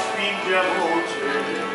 nas finge voce